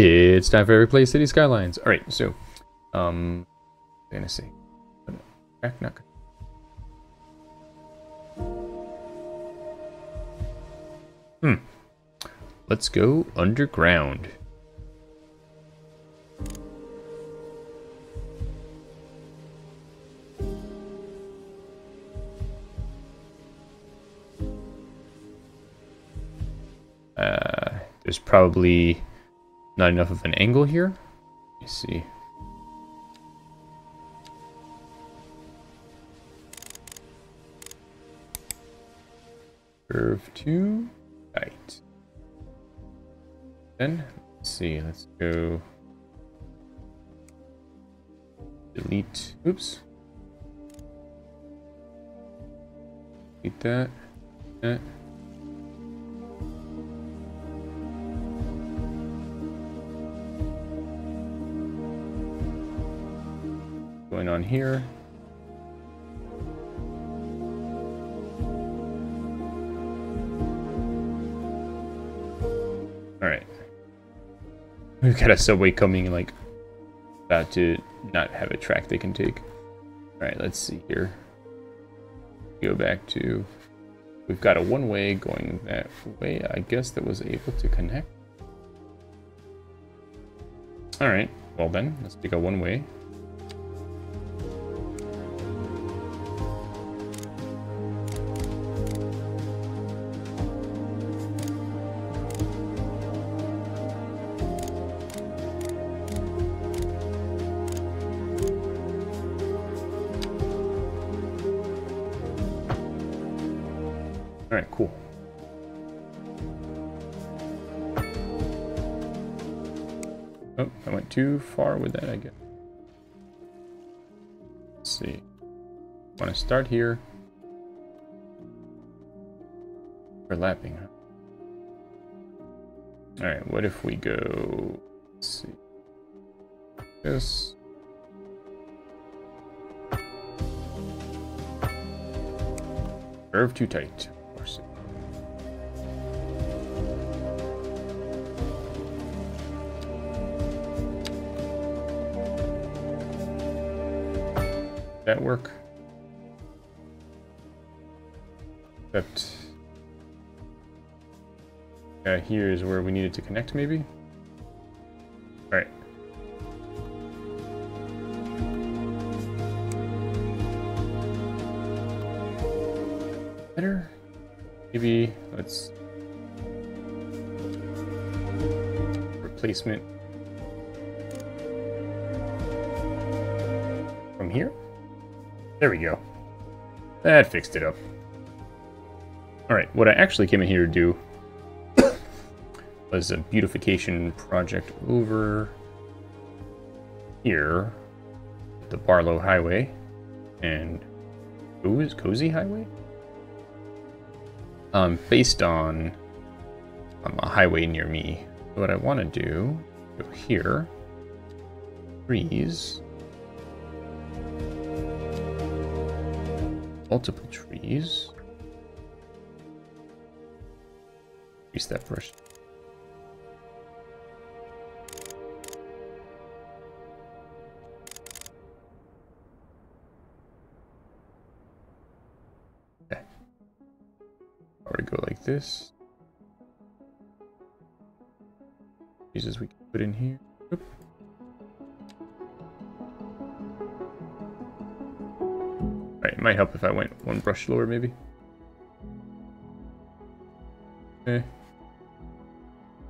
It's time for Eric play City Skylines. All right, so, um, back not. Hmm. Let's go underground. Uh, there's probably not enough of an angle here. Let me see. Curve two, right. Then, let's see, let's go delete, oops. Delete that, that. Going on here. Alright. We've got a subway coming, like, about to not have a track they can take. Alright, let's see here. Go back to... We've got a one-way going that way. I guess that was able to connect. Alright, well then, let's take a one-way. Too far with that, I guess. Let's see. Want to start here. Overlapping, huh? Alright, what if we go... Let's see. This. Curve too tight. That work? Except... Yeah, here is where we needed to connect, maybe? Alright. Better? Maybe, let's... Replacement. There we go. That fixed it up. Alright, what I actually came in here to do was a beautification project over here, the Barlow Highway, and who is Cozy Highway? Um, based on um, a highway near me. What I want to do, go here, trees, multiple trees. Use that first. Okay. Or we go like this. Pieces we can put in here. Alright, it might help if I went one brush lower, maybe. Okay.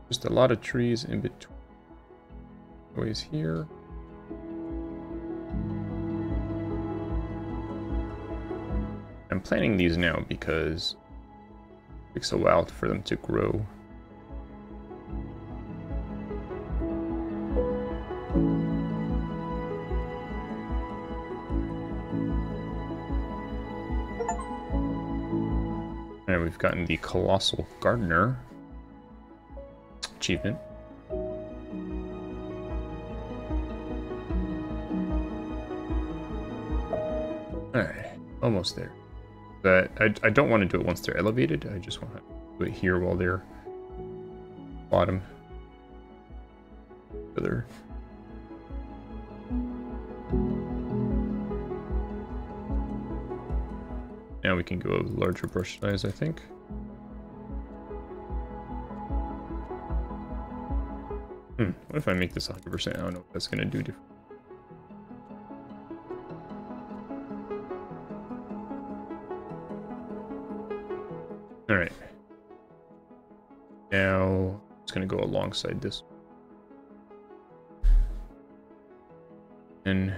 Just a lot of trees in between. Always here. I'm planting these now because it takes a while for them to grow. We've gotten the Colossal Gardener achievement. Alright, almost there. But I, I don't want to do it once they're elevated, I just want to do it here while they're bottom. other. Can go a larger brush size, I think. Hmm, what if I make this 100%? I don't know what that's going to do different. Alright. Now, it's going to go alongside this. And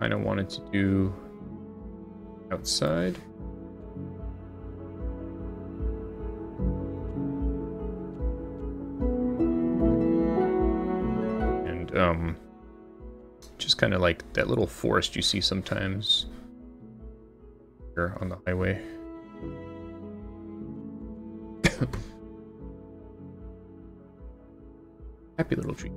I don't want it to do outside. And um just kind of like that little forest you see sometimes here on the highway. Happy little tree.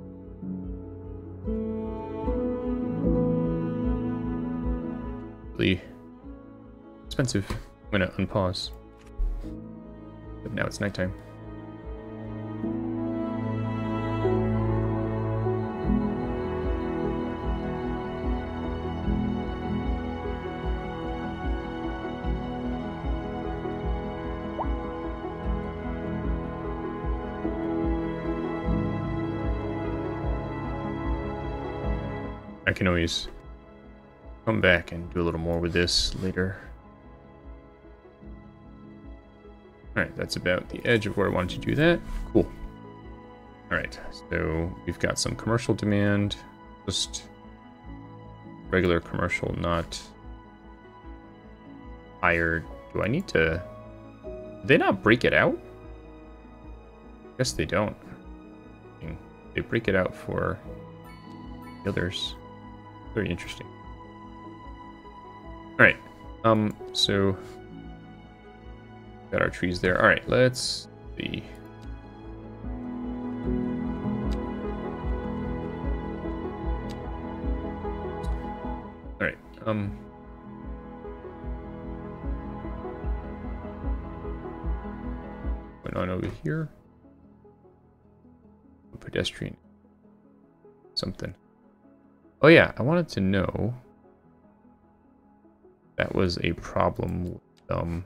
Really expensive. Gonna unpause. But now it's nighttime. I can always come back and do a little more with this later. Alright, that's about the edge of where I wanted to do that. Cool. Alright, so we've got some commercial demand. Just regular commercial, not higher. Do I need to... Did they not break it out? I guess they don't. They break it out for the others. Very interesting. Alright, um, so Got our trees there. All right, let's see. All right. Um. Going on over here. A pedestrian. Something. Oh yeah, I wanted to know. That was a problem with, um.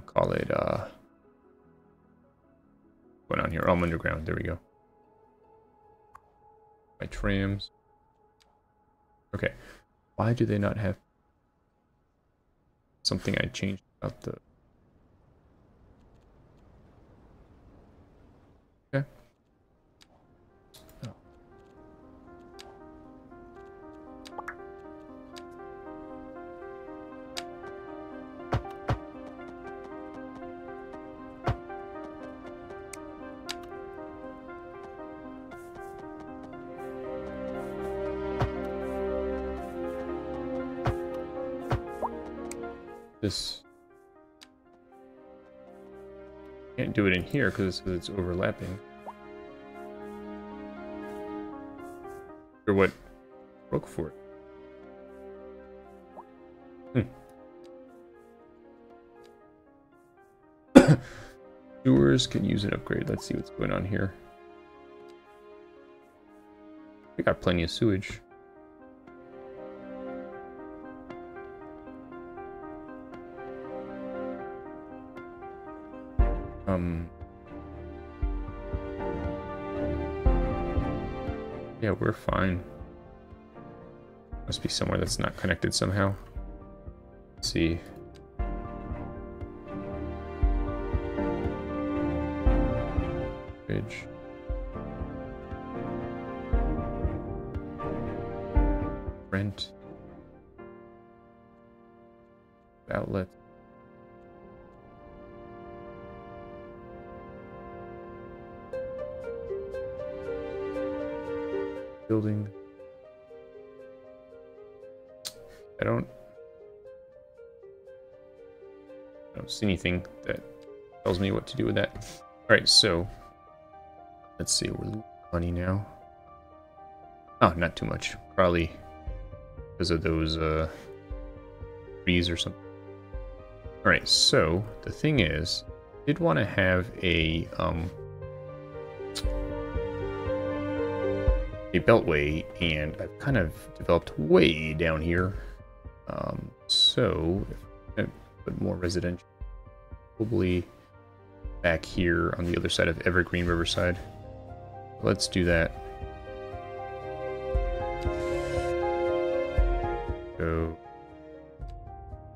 Call it uh going on here? Oh, I'm underground. There we go. My trams. Okay. Why do they not have something I changed about the do it in here because it's overlapping. Or what broke for it. Hmm. Can use an upgrade. Let's see what's going on here. We got plenty of sewage. Um. Yeah, we're fine. Must be somewhere that's not connected somehow. Let's see. Anything that tells me what to do with that. Alright, so... Let's see, we're money now. Oh, not too much. Probably because of those uh, trees or something. Alright, so the thing is, I did want to have a um, a beltway, and I've kind of developed way down here. Um, so, if I put more residential, probably back here on the other side of Evergreen Riverside. Let's do that. Go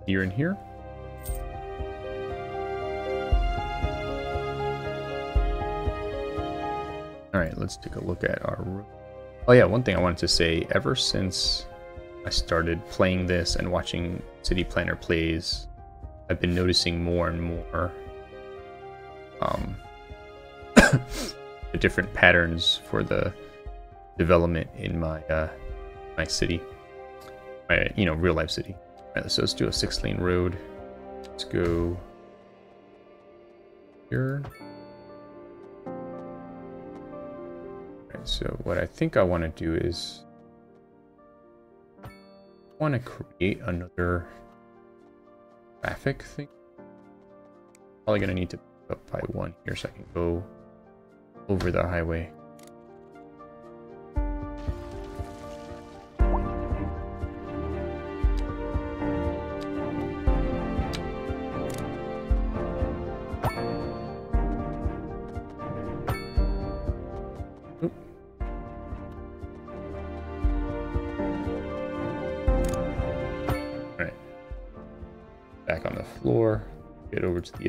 here and here. All right, let's take a look at our room. Oh yeah, one thing I wanted to say, ever since I started playing this and watching City Planner plays, I've been noticing more and more um, the different patterns for the development in my uh, my city, my you know real life city. Right, so let's do a six lane road. Let's go here. so what I think I want to do is I want to create another traffic thing. Probably gonna need to up by one here so I can go over the highway.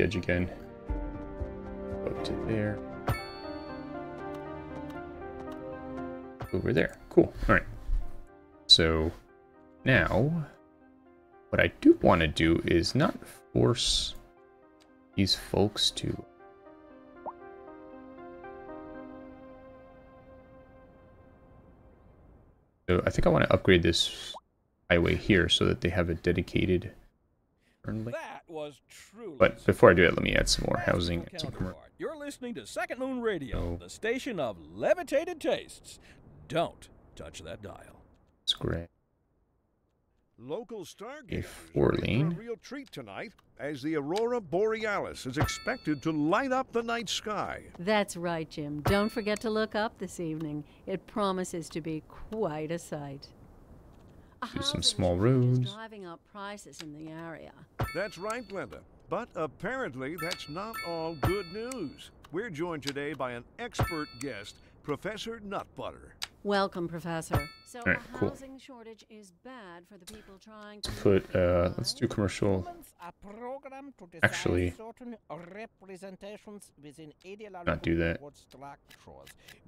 Edge again. Up to there. Over there. Cool. All right. So now, what I do want to do is not force these folks to So I think I want to upgrade this highway here so that they have a dedicated turn lane. Was truly but before I do it, let me add some more housing and some commercial. You're listening to Second Moon Radio, oh. the station of levitated tastes. Don't touch that dial. It's great. Local stargazers a four lane. A real treat tonight, as the aurora borealis is expected to light up the night sky. That's right, Jim. Don't forget to look up this evening. It promises to be quite a sight. Do some small roads. Driving up prices in the area. That's right, Glenda. But apparently, that's not all good news. We're joined today by an expert guest, Professor Nutbutter. Welcome, Professor. So right, a cool. housing shortage is bad for the people trying to let's put uh let's do commercial. Actually not do that.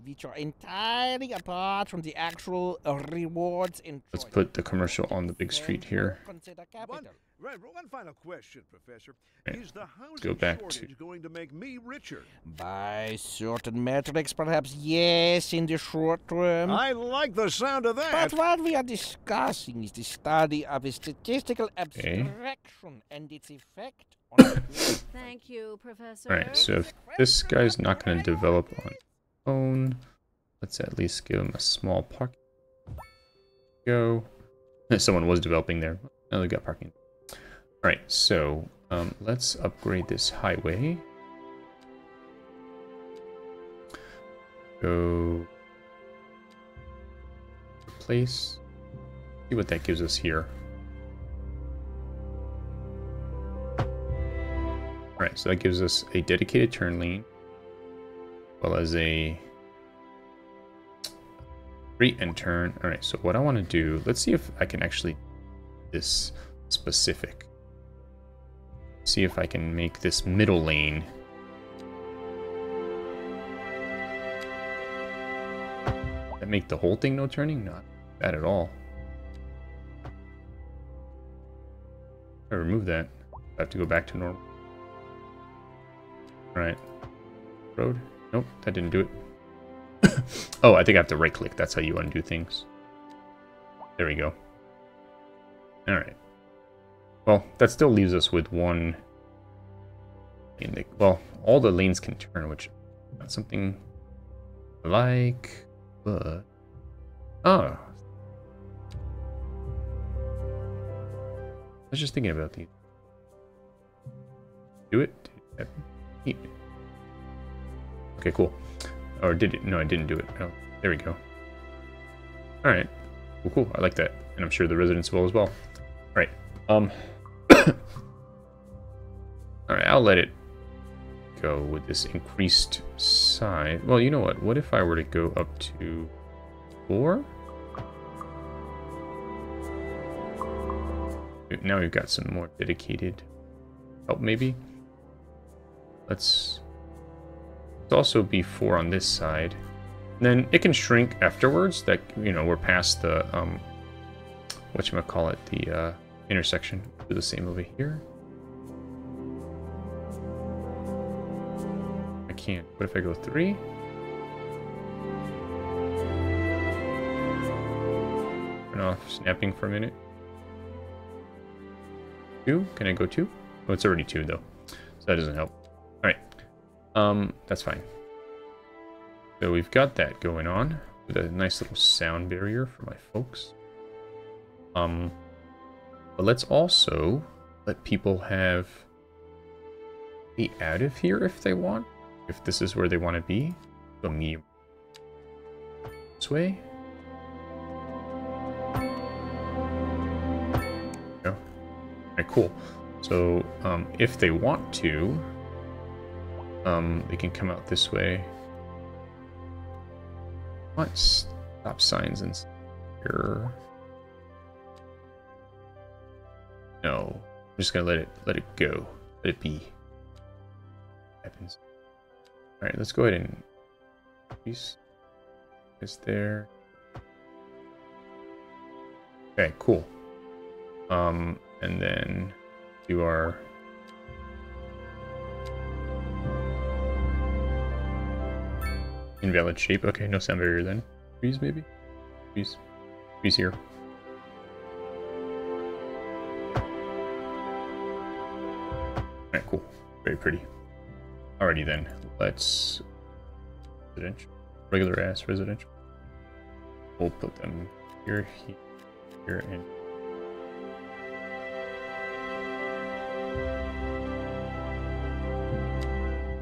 Which are entirely apart from the actual rewards in Let's put the commercial on the big street here. Right, one final question, Professor. Right. Is the housing Go back shortage to... going to make me richer? By certain metrics, perhaps yes, in the short term. I like the sound of that. But what we are discussing is the study of a statistical eh? abstraction okay. and its effect on... Thank you, Professor. Alright, so if this guy's not going to develop on his own, let's at least give him a small parking. Go. Someone was developing there. Now they got parking. Alright, so um, let's upgrade this highway. Go replace. See what that gives us here. Alright, so that gives us a dedicated turn lane, as well as a and turn. Alright, so what I want to do, let's see if I can actually this specific see if I can make this middle lane that make the whole thing no turning? Not bad at all. I remove that. I have to go back to normal. Alright. Road? Nope, that didn't do it. oh, I think I have to right click. That's how you undo things. There we go. Alright. Well, that still leaves us with one... well, all the lanes can turn, which not something I like, but... Oh. I was just thinking about these. Do it? Okay, cool. Or did it? No, I didn't do it. Oh, there we go. All right. Cool, cool. I like that. And I'm sure the residents will as well. All right. Um. All right, I'll let it go with this increased size. Well, you know what? What if I were to go up to four? Now we've got some more dedicated help, maybe. Let's, let's also be four on this side. And then it can shrink afterwards. That you know we're past the um, what you call it, the uh, intersection. Do the same over here. I can't. What if I go three? Turn off snapping for a minute. Two? Can I go two? Oh, it's already two though, so that doesn't help. All right, um, that's fine. So we've got that going on with a nice little sound barrier for my folks. Um, but let's also let people have be out of here if they want, if this is where they want to be. So me this way. Go. Alright, cool. So um, if they want to, um, they can come out this way. What stop signs and here? No, I'm just gonna let it let it go. Let it be. Happens. All right, let's go ahead and piece this there. Okay, cool. Um, and then do our invalid shape. Okay, no sound barrier then. Trees maybe? Trees. Trees here. Very pretty. Alrighty then. Let's residential. Regular ass residential. We'll put them here, here, here, and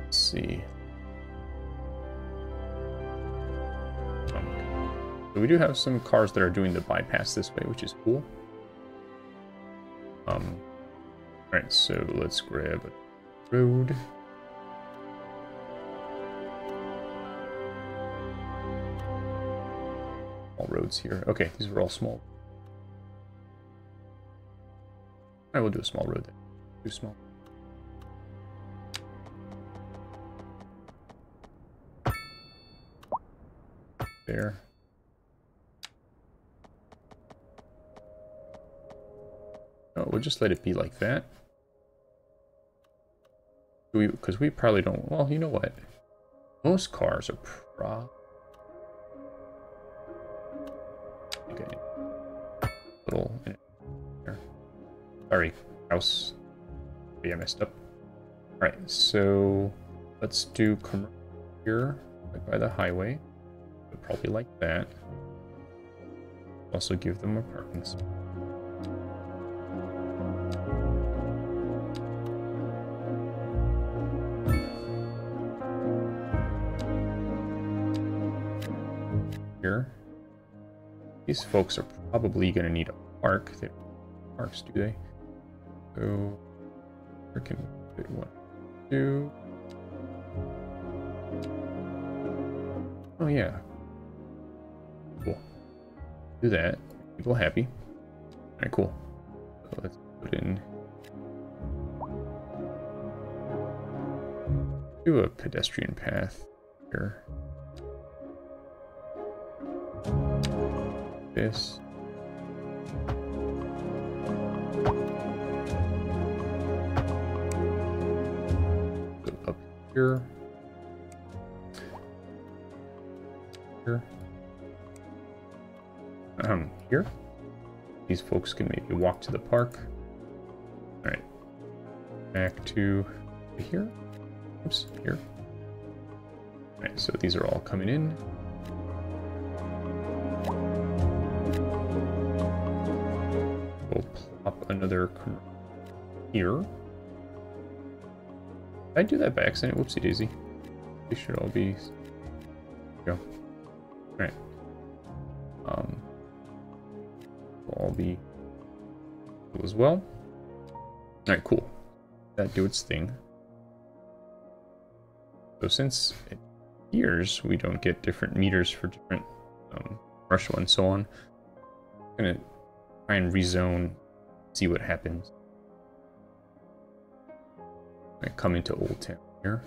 Let's see. Um, so we do have some cars that are doing the bypass this way, which is cool. Um, Alright, so let's grab road. All roads here. Okay, these are all small. I will do a small road. Too small. There. Oh, we'll just let it be like that. We, because we probably don't. Well, you know what? Most cars are pro. Okay. Little. Here. Sorry, house. Yeah, I messed up. All right, so let's do commercial here, right by the highway. Probably like that. Also give them a parking spot. Here. These folks are probably going to need a park. They don't parks, do they? So, where can we fit one? Two. Oh yeah, Cool. do that. People happy. Alright, cool. So let's put in do a pedestrian path here. This. Go up here. Here um, here. These folks can maybe walk to the park. All right, back to here. Oops, here. All right, so these are all coming in. Another here. I do that by accident? Whoopsie daisy. They should all be. Go. All right. Um. All be as well. All right, cool. That do its thing. So since it years we don't get different meters for different um, commercial and so on, I'm gonna try and rezone, see what happens. I come into Old Town here.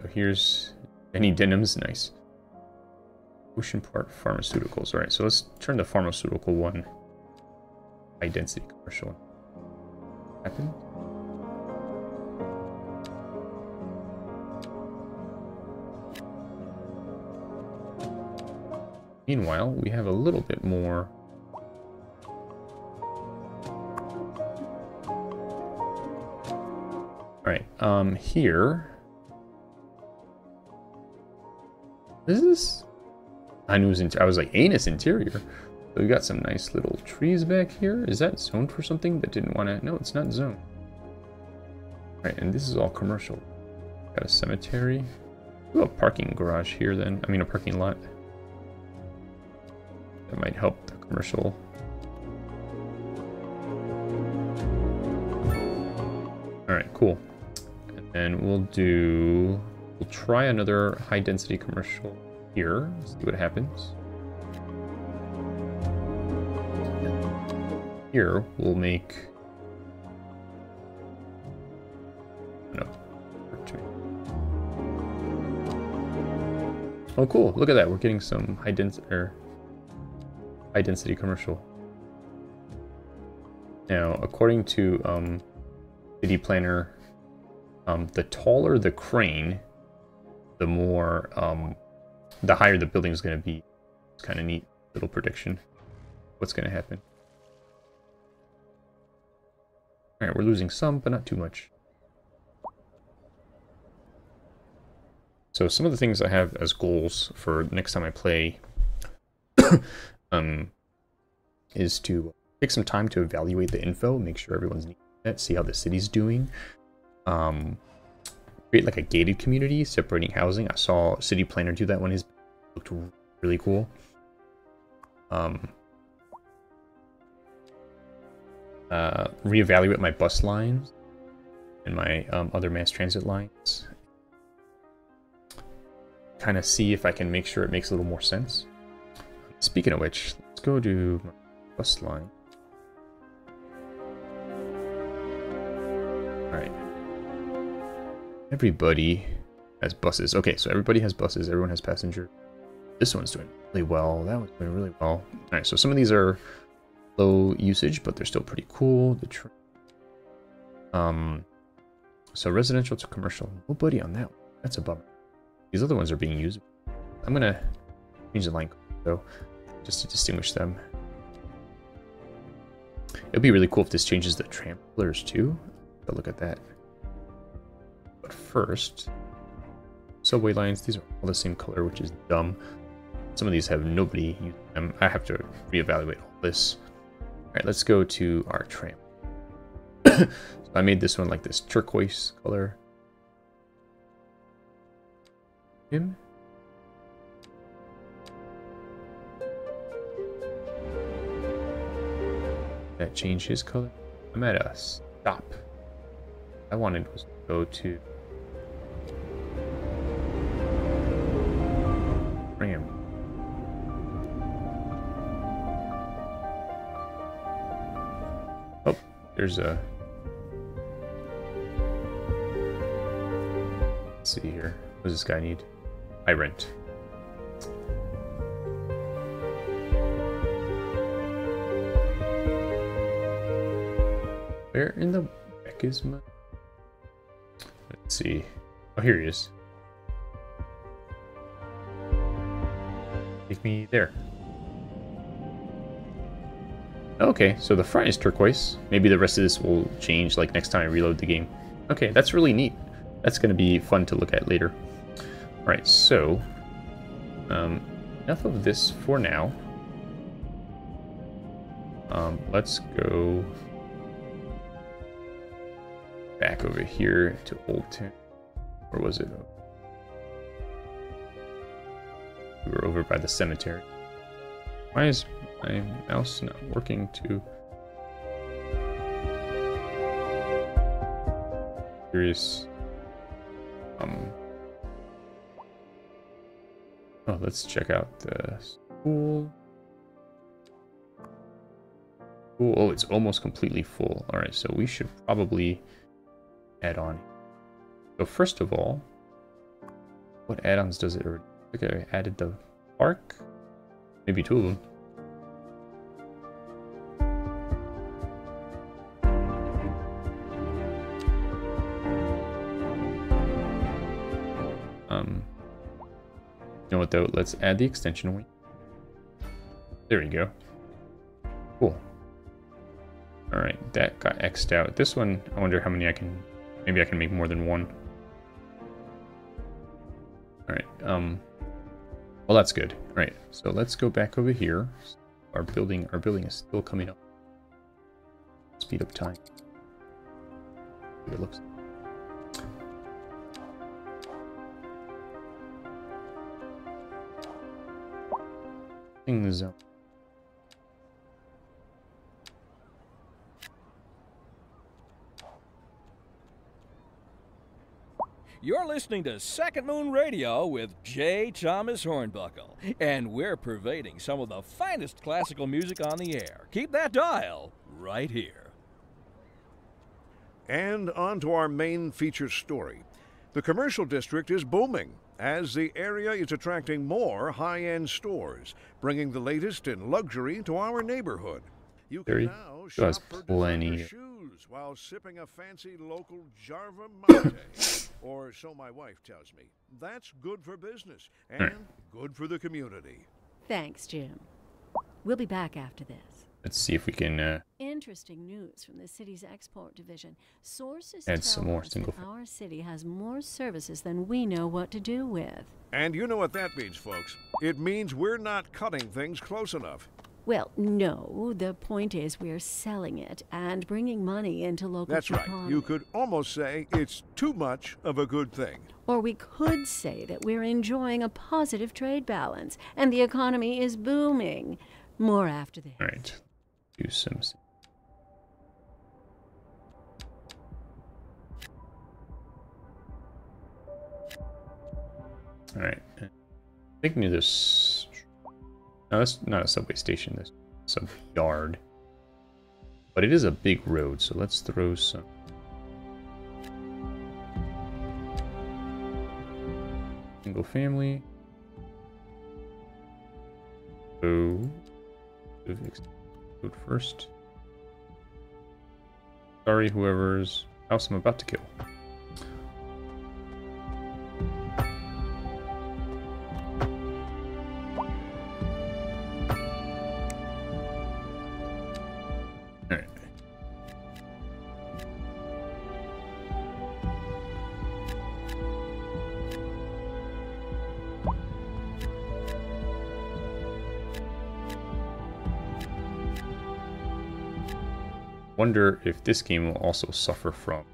So here's any denims, nice. Ocean Park Pharmaceuticals. Alright, so let's turn the pharmaceutical one high density commercial. Happen. Meanwhile, we have a little bit more Alright, um, here. Is this? Is, I knew it was, in, I was like, anus interior. So we got some nice little trees back here. Is that zoned for something that didn't want to? No, it's not zoned. Alright, and this is all commercial. Got a cemetery. Ooh, a parking garage here then. I mean, a parking lot. That might help the commercial. Alright, cool. And then we'll do... We'll try another high density commercial here. See what happens. Here, we'll make... No. Oh, cool. Look at that. We're getting some high density... Er, high density commercial. Now, according to um, City Planner, um, the taller the crane, the more, um, the higher the building is going to be. It's kind of neat little prediction. What's going to happen? All right, we're losing some, but not too much. So some of the things I have as goals for next time I play um, is to take some time to evaluate the info, make sure everyone's net, see how the city's doing. Um, create like a gated community separating housing. I saw City Planner do that when his looked really cool. Um, uh, reevaluate my bus lines and my um, other mass transit lines. Kind of see if I can make sure it makes a little more sense. Speaking of which, let's go to bus line. Alright. Everybody has buses. Okay, so everybody has buses. Everyone has passenger. This one's doing really well. That one's doing really well. Alright, so some of these are low usage, but they're still pretty cool. The train. Um, so residential to commercial. Nobody on that one. That's a bummer. These other ones are being used. I'm gonna change the line though, just to distinguish them. It'd be really cool if this changes the tramplers too. But look at that. But first, subway lines. These are all the same color, which is dumb. Some of these have nobody using them. I have to reevaluate all this. All right, let's go to our tram. so I made this one like this turquoise color. Him. That change his color. I'm at a stop. I wanted was to go to Oh, there's a Let's see here. What does this guy need? I rent. Where in the heck is my... Let's see. Oh, here he is. Take me there. Okay, so the front is turquoise. Maybe the rest of this will change like next time I reload the game. Okay, that's really neat. That's going to be fun to look at later. Alright, so... Um, enough of this for now. Um, let's go back over here to Old Town. Or was it? Were over by the cemetery. Why is my mouse not working to... Curious. Um... Oh, let's check out the school. Cool. Oh, it's almost completely full. Alright, so we should probably add on. So first of all, what add-ons does it already? Okay, I added the park. Maybe two of them. Um, you know what though? Let's add the extension wing. There we go. Cool. Alright, that got X'd out. This one, I wonder how many I can... Maybe I can make more than one. Alright, um... Well, that's good. Alright, so let's go back over here. Our building, our building is still coming up. Speed up time. It looks. In the zone. You're listening to Second Moon Radio with J. Thomas Hornbuckle, and we're pervading some of the finest classical music on the air. Keep that dial right here. And on to our main feature story. The commercial district is booming as the area is attracting more high end stores, bringing the latest in luxury to our neighborhood. You There can he now shop for plenty. designer shoes while sipping a fancy local Jarva Mate. or so my wife tells me. That's good for business and good for the community. Thanks, Jim. We'll be back after this. Let's see if we can uh, Interesting news from the city's export division. Sources Add tell some more us single that our city has more services than we know what to do with. And you know what that means, folks. It means we're not cutting things close enough. Well, no. The point is we're selling it and bringing money into local That's right. You could almost say it's too much of a good thing. Or we could say that we're enjoying a positive trade balance and the economy is booming. More after this. all right do some. s- All right, I think near this. No, that's not a subway station. This some yard, but it is a big road. So let's throw some. Single family. Oh. Food first. Sorry, whoever's house I'm about to kill. I wonder if this game will also suffer from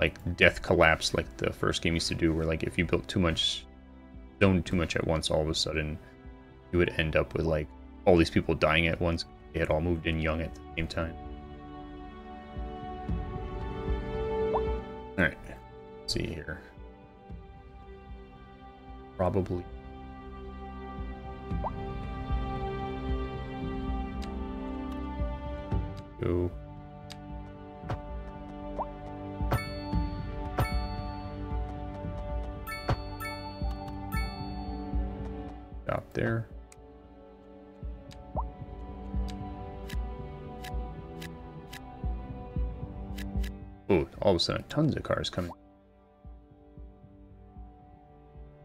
like death collapse like the first game used to do where like if you built too much zoned too much at once all of a sudden you would end up with like all these people dying at once. They had all moved in young at the same time. All right. See here. Probably go stop there Oh, all of a sudden, tons of cars coming.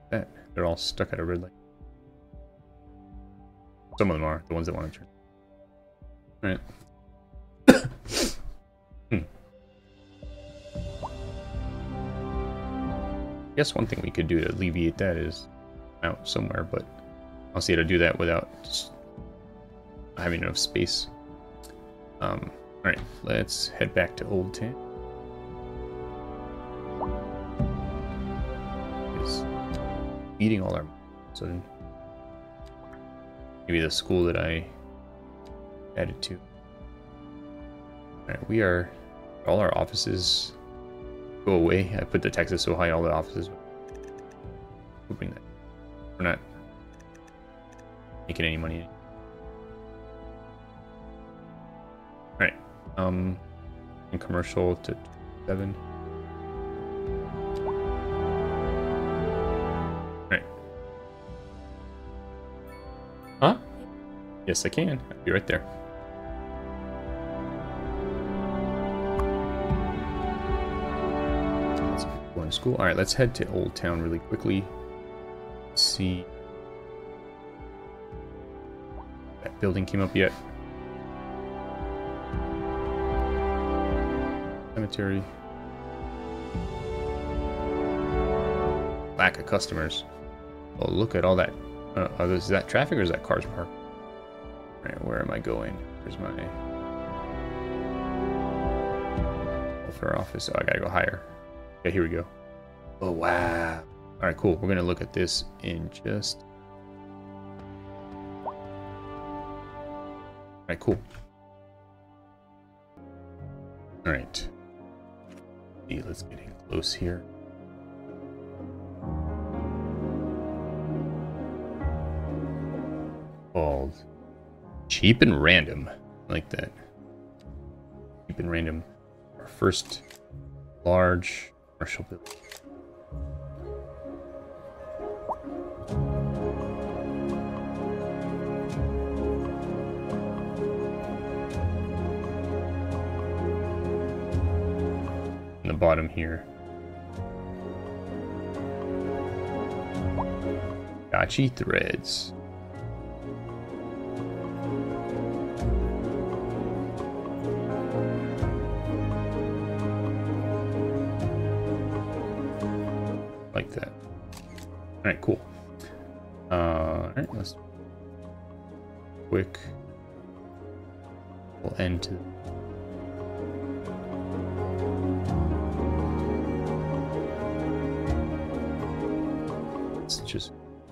That they're all stuck at a red light. Some of them are the ones that want to turn. All Guess one thing we could do to alleviate that is out somewhere, but I'll see how to do that without having enough space. Um, all right, let's head back to Old Town. is eating all our so maybe the school that I added to. Alright, we are all our offices go away. I put the taxes so high all the offices hoping that we're not making any money. Alright. Um in commercial to seven. Right. Huh? Yes, I can. I'll be right there. School. All right, let's head to Old Town really quickly. See. That building came up yet? Cemetery. Lack of customers. Oh, look at all that. Uh, is that traffic or is that cars parked? Right, where am I going? Where's my welfare office? Oh, I gotta go higher. Okay, here we go. Oh, wow. All right, cool. We're gonna look at this in just. All right, cool. All right. Let's get in close here. Called cheap and random, I like that. Cheap and random. Our first large commercial building. Bottom here. Gotchi threads. Like that. Alright, cool. Uh, alright, let's quick. We'll end to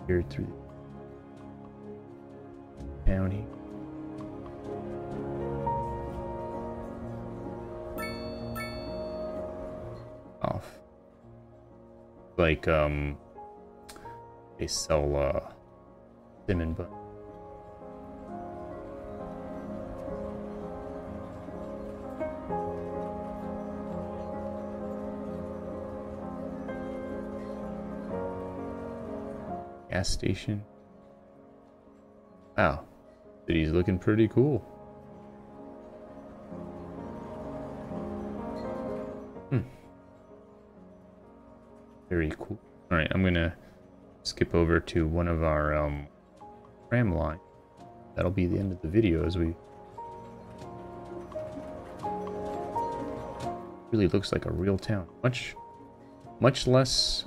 here the county. Off. Like, um, they sell, uh, cinnamon bun. Gas station. Wow, city's looking pretty cool. Hmm. Very cool. All right, I'm gonna skip over to one of our um, tram line. That'll be the end of the video as we. Really looks like a real town. Much, much less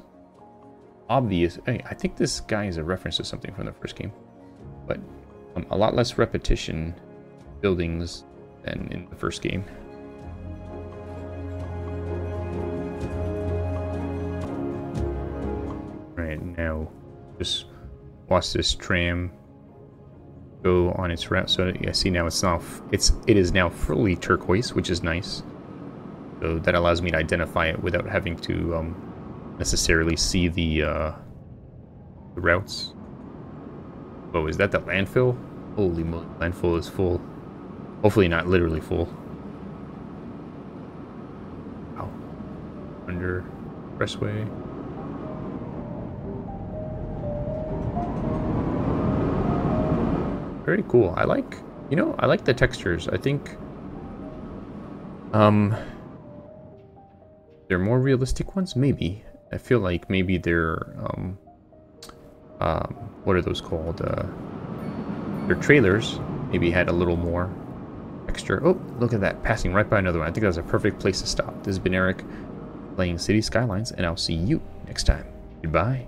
obvious. Hey, I think this guy is a reference to something from the first game, but um, a lot less repetition buildings than in the first game. Right now, just watch this tram go on its route. So yeah, see now it's now it's it is now fully turquoise, which is nice. So that allows me to identify it without having to um, necessarily see the, uh, the routes. Oh, is that the landfill? Holy moly, landfill is full. Hopefully not literally full. Wow. Under expressway. Very cool. I like, you know, I like the textures. I think, um, they're more realistic ones? Maybe. I feel like maybe they're, um, um, what are those called? Uh, their trailers maybe had a little more extra. Oh, look at that, passing right by another one. I think that's a perfect place to stop. This has been Eric playing City Skylines, and I'll see you next time. Goodbye.